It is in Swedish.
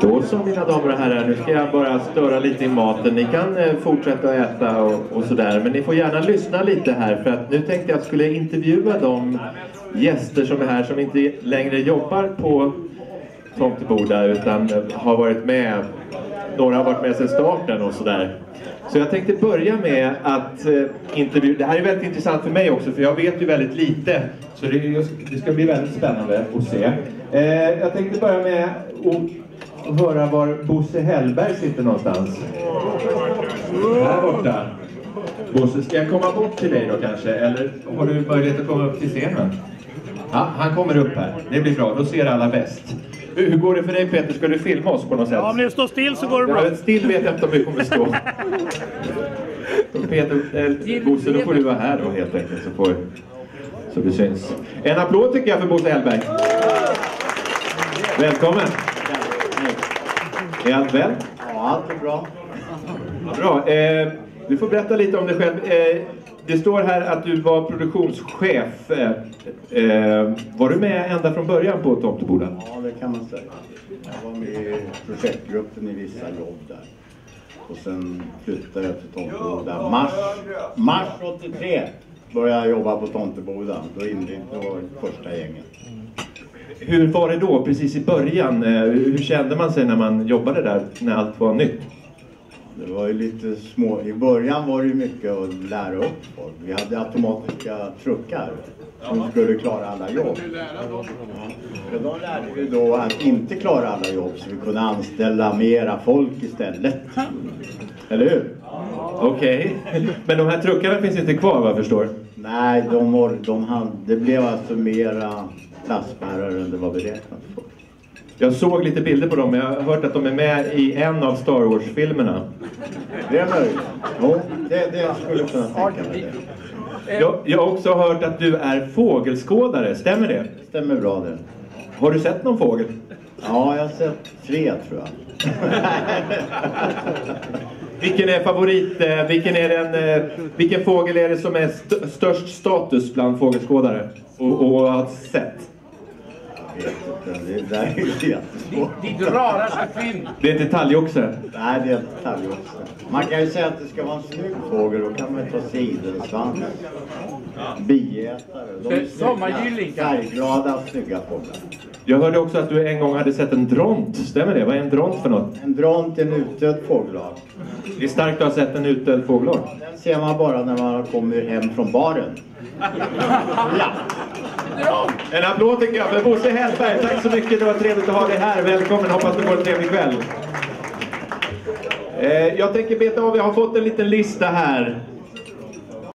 Då så mina damer och herrar, nu ska jag bara störa lite i maten. Ni kan eh, fortsätta att äta och, och sådär, men ni får gärna lyssna lite här för att nu tänkte jag att jag skulle intervjua de gäster som är här som inte längre jobbar på Tomteboda utan eh, har varit med, några har varit med sedan starten och sådär. Så jag tänkte börja med att eh, intervjua, det här är väldigt intressant för mig också för jag vet ju väldigt lite. Så det, just, det ska bli väldigt spännande att se. Eh, jag tänkte börja med att höra var Bosse Hellberg sitter någonstans. Här borta. Bosse, ska jag komma bort till dig då kanske? Eller har du möjlighet att komma upp till scenen? Ja, han kommer upp här. Det blir bra, då ser alla bäst. Hur, går det för dig Peter? Ska du filma oss på något sätt? Ja, om ni står still så går det bra. Ja, still vet jag inte om vi kommer stå. Peter, eh, Bosse, då får du vara här då helt enkelt så, får, så det syns. En applåd tycker jag för Bosse Hellberg. Välkommen! Är allt väl? Ja, allt är bra. Bra. Eh, du får berätta lite om dig själv. Eh, det står här att du var produktionschef. Eh, eh, var du med ända från början på Tomteboda? Ja, det kan man säga. Jag var med i projektgruppen i vissa jobb där. Och sen flyttade jag till Tomteboda. Mars, mars 83 började jag jobba på Tomteboda. Då inledde jag första gänget. Hur var det då, precis i början? Eh, Hur kände man sig när man jobbade där, när allt var nytt? Det var ju lite små... I början var det ju mycket att lära upp folk. Vi hade automatiska truckar som skulle klara alla jobb. Och de lärde vi då att inte klara alla jobb så vi kunde anställa mera folk istället. Eller hur? Okej. Men de här truckarna finns inte kvar vad jag förstår? Nej, de var, de hade, det blev alltså mera plastbärare än det var beräknat för. Jag såg lite bilder på dem, men jag har hört att de är med i en av Star Wars-filmerna. Det är möjligt. Jo, det, det skulle jag kunna tänka mig. Det. Jag, jag har också hört att du är fågelskådare, stämmer det? Stämmer bra det. Har du sett någon fågel? Ja, jag har sett tre tror jag. Vilken är favorit, eh, vilken, är den, eh, vilken fågel är det som är st störst status bland fågelskådare och, och har sett? Det är jättesvårt. Ditt raraste fynd. Det är inte talgoxe. Nej, det är inte talgoxe. Man kan ju säga att det ska vara en snygg fågel. Då kan man ju ta sidensvans. Biätare. Sommargylling snygga. kan- Färgglada, snygga fåglar. Jag hörde också att du en gång hade sett en dront, stämmer det? Vad är en dront för något? En dront är en utdöd fågelart. Det är starkt att ha sett en utdöd fågelart. Den ser man bara när man kommer hem från baren. Ja. En applåd tycker jag för Bosse Hellberg. Tack så mycket, det var trevligt att ha dig här. Välkommen, hoppas du får en trevlig kväll. Eh, Jag tänker beta av, jag har fått en liten lista här